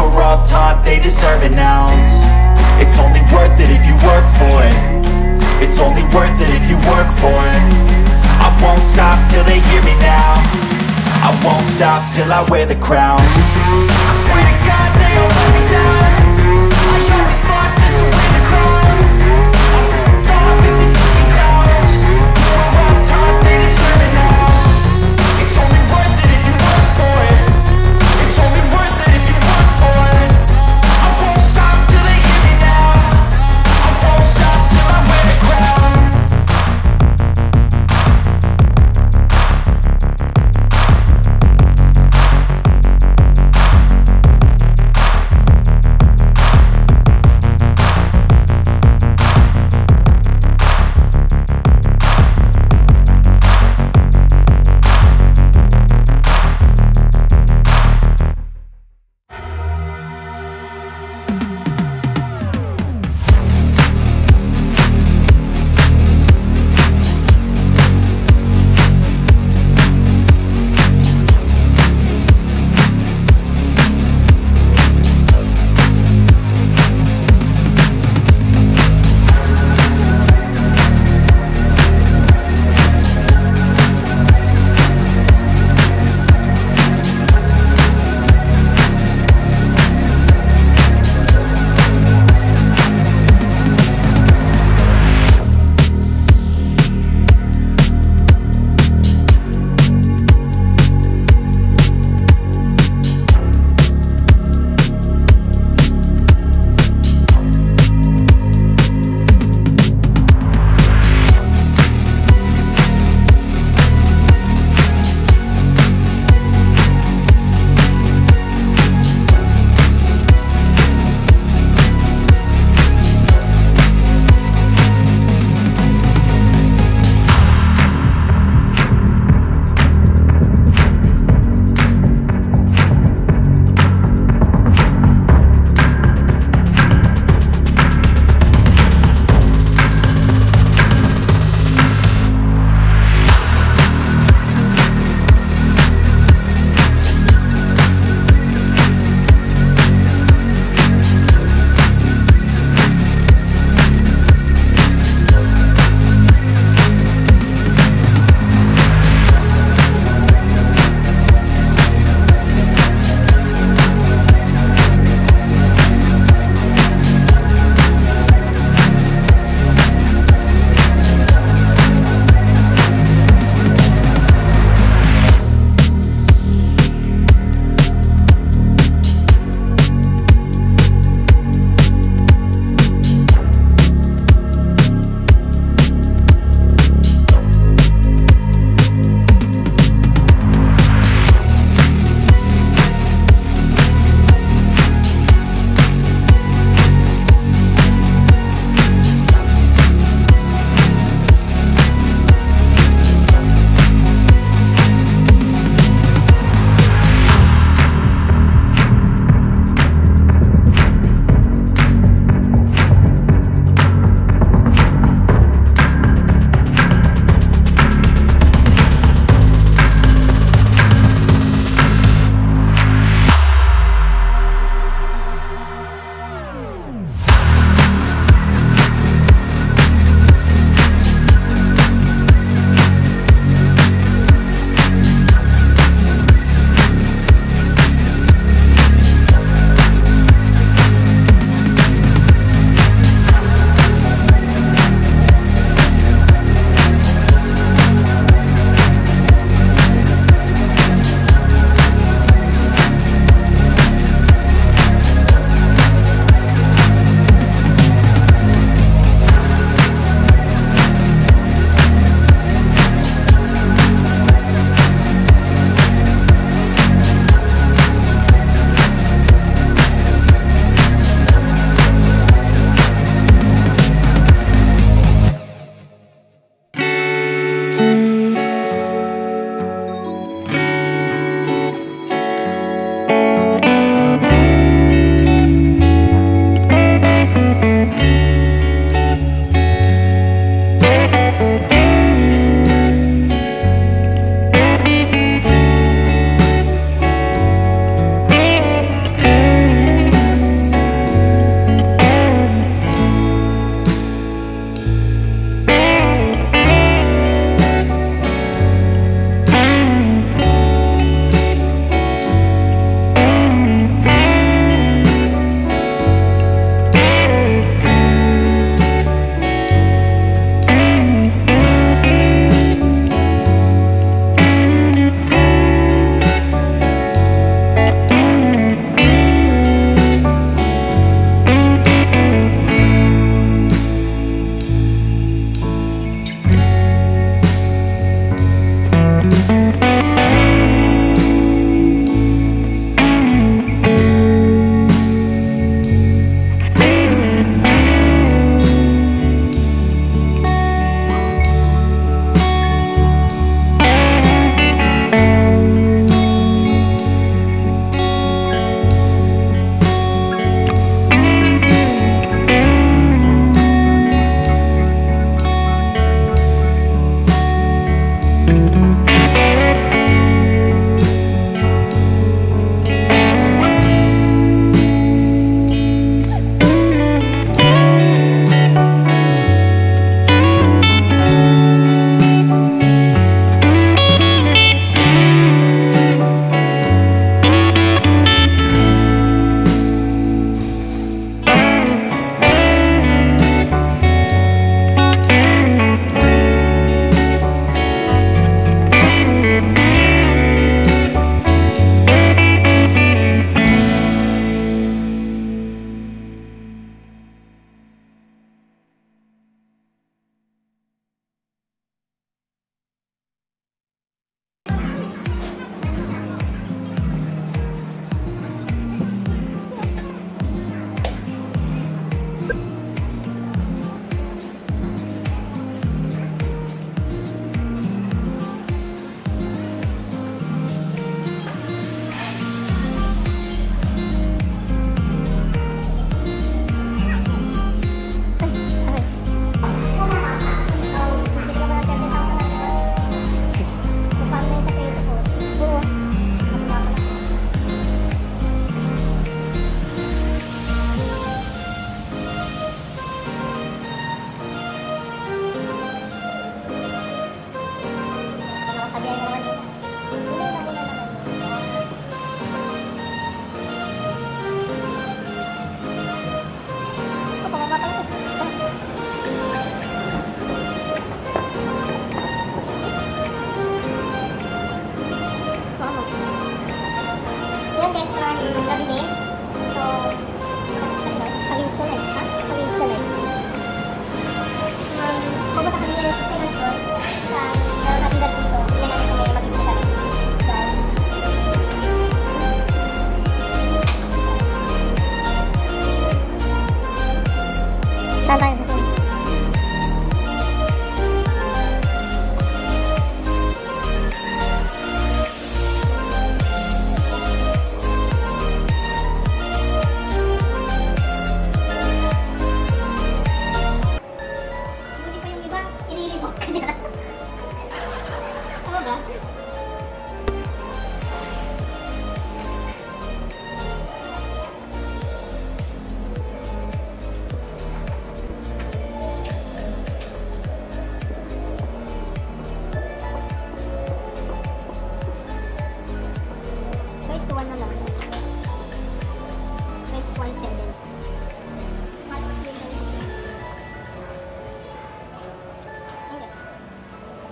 Were all taught they deserve an ounce. It's only worth it if you work for it. It's only worth it if you work for it. I won't stop till they hear me now. I won't stop till I wear the crown. I swear to God they all let me down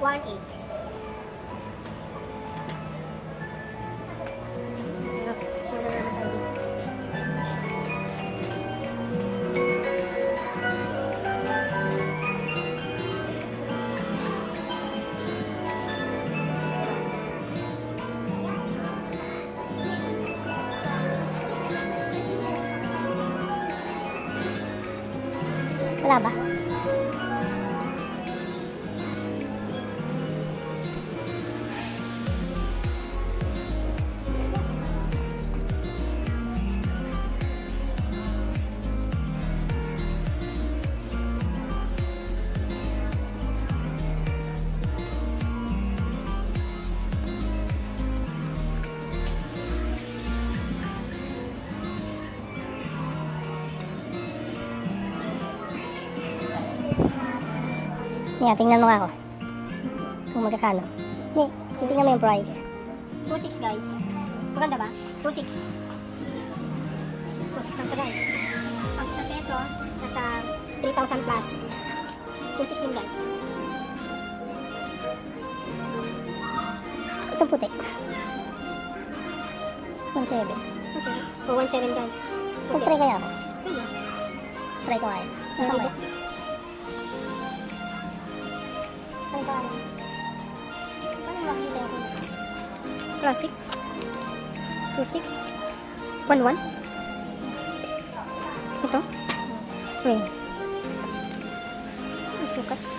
1.8. Wala ba? Niya, tingnan mo nga ako. Kung magkakano. Ni, titingnan mo yung price. 2.6 guys. Maganda ba? 2.6. 2.6 lang siya guys. Pag sa peso, nasa 3,000 plus. 2.6 din guys. Itong puti. 1.7. 1.7? Oh, 1.7 guys. Mag-try kaya ako. Kaya. Try ko nga yun. Plus six, two six, one one. Ito. Wait. Sukat. Kan?